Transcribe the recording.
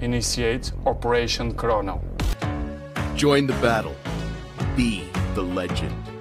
initiate Operation Chrono. Join the battle. Be the legend.